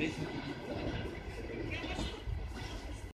Cristo.